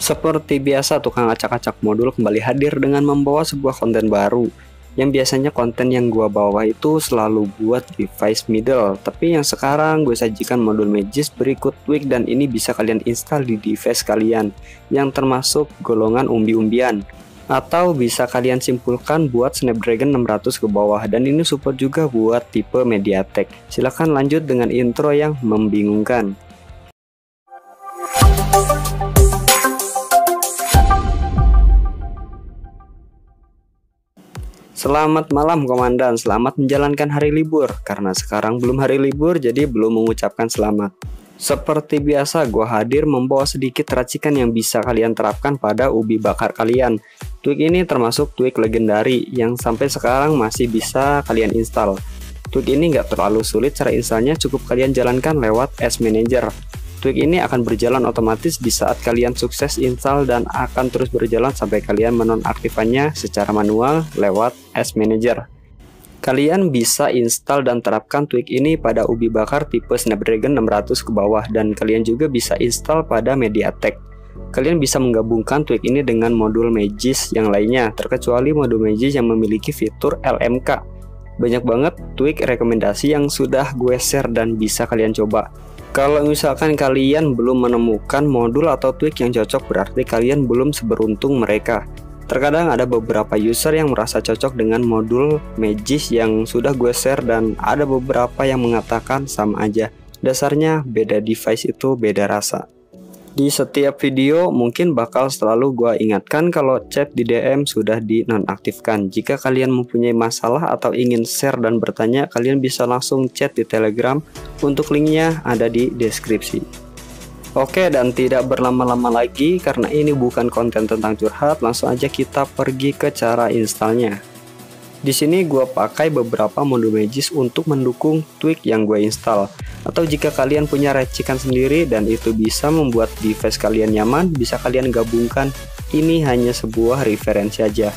Seperti biasa, tukang acak-acak modul kembali hadir dengan membawa sebuah konten baru. Yang biasanya konten yang gua bawa itu selalu buat device middle, tapi yang sekarang gue sajikan modul Magis berikut tweak dan ini bisa kalian install di device kalian yang termasuk golongan umbi-umbian atau bisa kalian simpulkan buat Snapdragon 600 ke bawah dan ini support juga buat tipe MediaTek. Silahkan lanjut dengan intro yang membingungkan. Selamat malam komandan, selamat menjalankan hari libur. Karena sekarang belum hari libur jadi belum mengucapkan selamat. Seperti biasa gua hadir membawa sedikit racikan yang bisa kalian terapkan pada ubi bakar kalian. Tweak ini termasuk tweak legendari yang sampai sekarang masih bisa kalian install. Tweak ini nggak terlalu sulit cara installnya cukup kalian jalankan lewat S Manager Tweak ini akan berjalan otomatis di saat kalian sukses install dan akan terus berjalan sampai kalian menonaktifkannya secara manual lewat S Manager. Kalian bisa install dan terapkan tweak ini pada ubi bakar tipe Snapdragon 600 ke bawah dan kalian juga bisa install pada MediaTek. Kalian bisa menggabungkan tweak ini dengan modul Magis yang lainnya, terkecuali modul Magis yang memiliki fitur LMK. Banyak banget tweak rekomendasi yang sudah gue share dan bisa kalian coba. Kalau misalkan kalian belum menemukan modul atau tweak yang cocok berarti kalian belum seberuntung mereka. Terkadang ada beberapa user yang merasa cocok dengan modul Magis yang sudah gue share dan ada beberapa yang mengatakan sama aja. Dasarnya beda device itu beda rasa. Di setiap video mungkin bakal selalu gue ingatkan kalau chat di DM sudah dinonaktifkan. Jika kalian mempunyai masalah atau ingin share dan bertanya, kalian bisa langsung chat di Telegram. Untuk linknya ada di deskripsi. Oke dan tidak berlama-lama lagi karena ini bukan konten tentang curhat, langsung aja kita pergi ke cara installnya. Di sini gue pakai beberapa modul Magis untuk mendukung tweak yang gue install. Atau jika kalian punya racikan sendiri dan itu bisa membuat device kalian nyaman, bisa kalian gabungkan. Ini hanya sebuah referensi aja.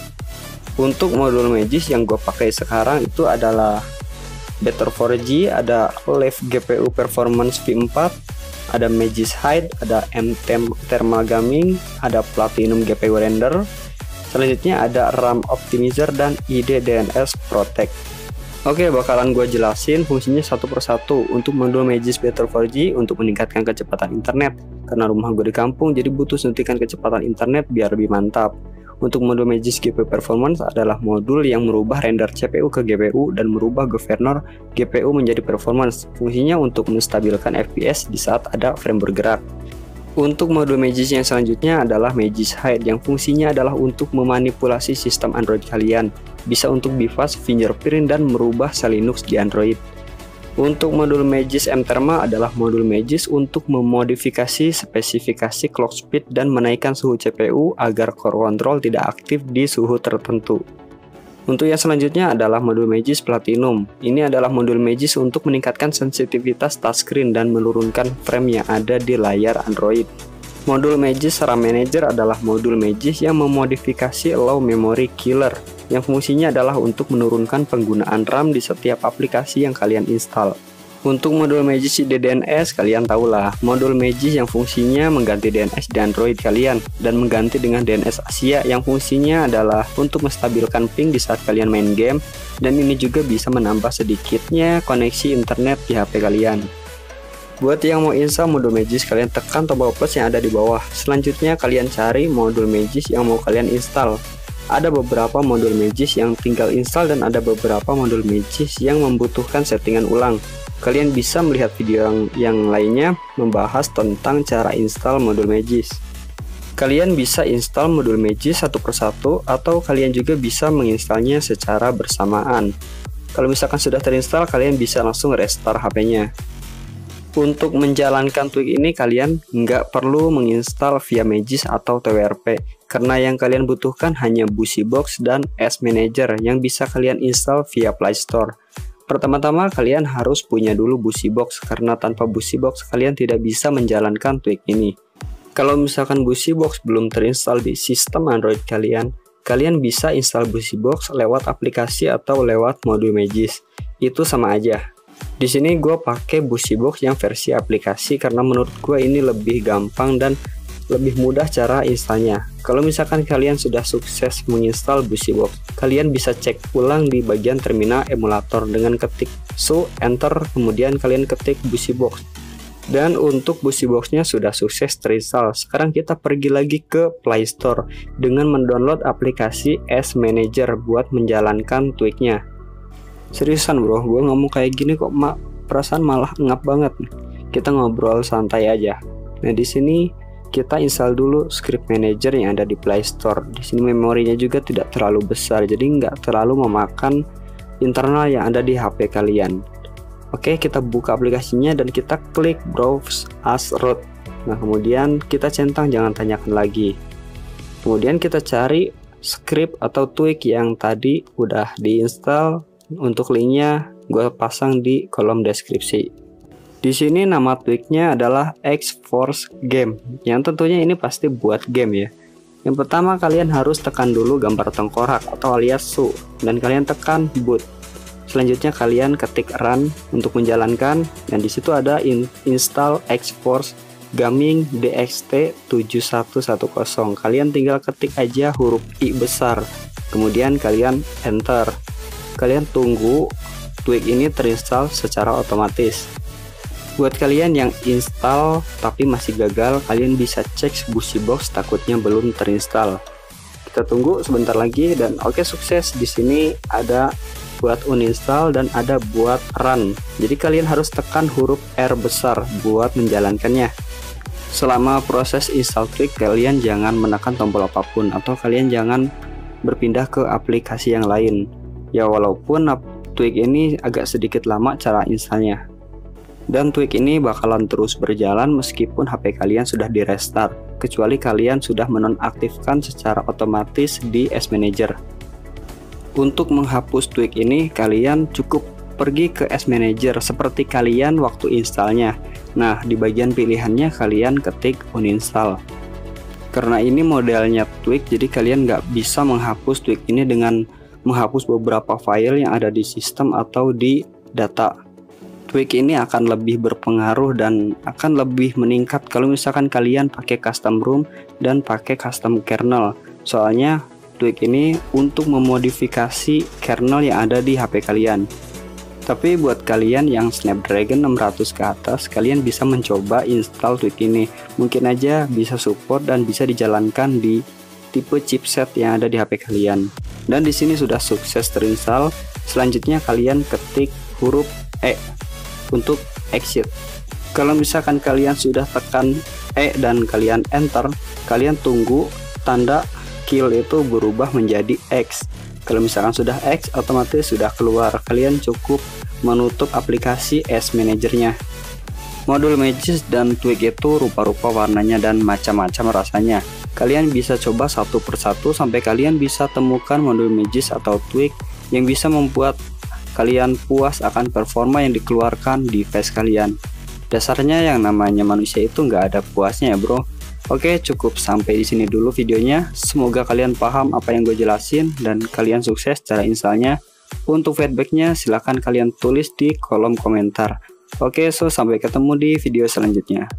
Untuk modul Magis yang gue pakai sekarang itu adalah Better 4G, ada Live GPU Performance V4, ada Magis Hide, ada M Thermal Gaming, ada Platinum GPU Render, Selanjutnya ada RAM Optimizer dan ID DNS Protect. Oke, bakalan gue jelasin fungsinya satu persatu untuk modul Magis Better 4G untuk meningkatkan kecepatan internet. Karena rumah gue di kampung, jadi butuh suntikan kecepatan internet biar lebih mantap. Untuk modul Magis GPU Performance adalah modul yang merubah render CPU ke GPU dan merubah governor GPU menjadi performance. Fungsinya untuk menstabilkan FPS di saat ada frame bergerak. Untuk modul Magis yang selanjutnya adalah Magis Hide yang fungsinya adalah untuk memanipulasi sistem Android kalian. Bisa untuk bifas, fingerprint, dan merubah sel Linux di Android. Untuk modul Magis M Therma adalah modul Magis untuk memodifikasi spesifikasi clock speed dan menaikkan suhu CPU agar core control tidak aktif di suhu tertentu. Untuk yang selanjutnya adalah modul Magis Platinum. Ini adalah modul Magis untuk meningkatkan sensitivitas touchscreen dan menurunkan frame yang ada di layar Android. Modul Magis RAM Manager adalah modul Magis yang memodifikasi Low Memory Killer yang fungsinya adalah untuk menurunkan penggunaan RAM di setiap aplikasi yang kalian install. Untuk modul Magis di DNS, kalian tahulah, modul Magis yang fungsinya mengganti DNS di Android kalian dan mengganti dengan DNS Asia yang fungsinya adalah untuk menstabilkan ping di saat kalian main game dan ini juga bisa menambah sedikitnya koneksi internet di HP kalian. Buat yang mau install modul Magis, kalian tekan tombol plus yang ada di bawah. Selanjutnya kalian cari modul Magis yang mau kalian install. Ada beberapa modul Magis yang tinggal install dan ada beberapa modul Magis yang membutuhkan settingan ulang. Kalian bisa melihat video yang, yang lainnya membahas tentang cara install modul Magis. Kalian bisa install modul Magis satu persatu atau kalian juga bisa menginstalnya secara bersamaan. Kalau misalkan sudah terinstall, kalian bisa langsung restart HP-nya. Untuk menjalankan tweak ini, kalian nggak perlu menginstal via Magis atau TWRP, karena yang kalian butuhkan hanya Box dan S Manager yang bisa kalian install via Play Store. Pertama-tama kalian harus punya dulu Busi Box karena tanpa Busi Box kalian tidak bisa menjalankan tweak ini. Kalau misalkan Busi Box belum terinstall di sistem Android kalian, kalian bisa install Busi Box lewat aplikasi atau lewat modul Magis. Itu sama aja. Di sini gue pakai Busi Box yang versi aplikasi karena menurut gue ini lebih gampang dan lebih mudah cara installnya. Kalau misalkan kalian sudah sukses menginstal Busybox, kalian bisa cek ulang di bagian terminal emulator dengan ketik so enter kemudian kalian ketik Busybox. Dan untuk Busyboxnya sudah sukses terinstall. Sekarang kita pergi lagi ke Play Store dengan mendownload aplikasi S Manager buat menjalankan tweaknya. Seriusan bro, gue ngomong kayak gini kok mak perasaan malah ngap banget. Kita ngobrol santai aja. Nah di sini kita install dulu script manager yang ada di Play Store. Di sini memorinya juga tidak terlalu besar, jadi nggak terlalu memakan internal yang ada di HP kalian. Oke, kita buka aplikasinya dan kita klik Browse as root. Nah, kemudian kita centang jangan tanyakan lagi. Kemudian kita cari script atau tweak yang tadi udah diinstal. Untuk linknya gue pasang di kolom deskripsi. Di sini nama tweaknya adalah X-Force Game, yang tentunya ini pasti buat game ya. Yang pertama kalian harus tekan dulu gambar tengkorak atau alias su, dan kalian tekan boot. Selanjutnya kalian ketik run untuk menjalankan, dan di situ ada in install X-Force Gaming DXT 7110. Kalian tinggal ketik aja huruf I besar, kemudian kalian enter. Kalian tunggu tweak ini terinstall secara otomatis. Buat kalian yang install tapi masih gagal, kalian bisa cek Busy Box takutnya belum terinstall. Kita tunggu sebentar lagi dan oke okay, sukses. Di sini ada buat uninstall dan ada buat run. Jadi kalian harus tekan huruf R besar buat menjalankannya. Selama proses install klik kalian jangan menekan tombol apa pun atau kalian jangan berpindah ke aplikasi yang lain. Ya walaupun tweak ini agak sedikit lama cara installnya. Dan tweak ini bakalan terus berjalan meskipun HP kalian sudah di restart, kecuali kalian sudah menonaktifkan secara otomatis di S Manager. Untuk menghapus tweak ini, kalian cukup pergi ke S Manager seperti kalian waktu installnya. Nah, di bagian pilihannya kalian ketik uninstall. Karena ini modelnya tweak, jadi kalian nggak bisa menghapus tweak ini dengan menghapus beberapa file yang ada di sistem atau di data tweak ini akan lebih berpengaruh dan akan lebih meningkat kalau misalkan kalian pakai custom ROM dan pakai custom kernel. Soalnya tweak ini untuk memodifikasi kernel yang ada di HP kalian. Tapi buat kalian yang Snapdragon 600 ke atas, kalian bisa mencoba install tweak ini. Mungkin aja bisa support dan bisa dijalankan di tipe chipset yang ada di HP kalian. Dan di sini sudah sukses terinstall. Selanjutnya kalian ketik huruf E untuk exit. Kalau misalkan kalian sudah tekan E dan kalian enter, kalian tunggu tanda kill itu berubah menjadi X. Kalau misalkan sudah X, otomatis sudah keluar. Kalian cukup menutup aplikasi S Managernya. Modul Magis dan Tweak itu rupa-rupa warnanya dan macam-macam rasanya. Kalian bisa coba satu persatu sampai kalian bisa temukan modul Magis atau Tweak yang bisa membuat kalian puas akan performa yang dikeluarkan di face kalian. Dasarnya yang namanya manusia itu nggak ada puasnya ya bro. Oke cukup sampai di sini dulu videonya. Semoga kalian paham apa yang gue jelasin dan kalian sukses cara installnya. Untuk feedbacknya silahkan kalian tulis di kolom komentar. Oke so sampai ketemu di video selanjutnya.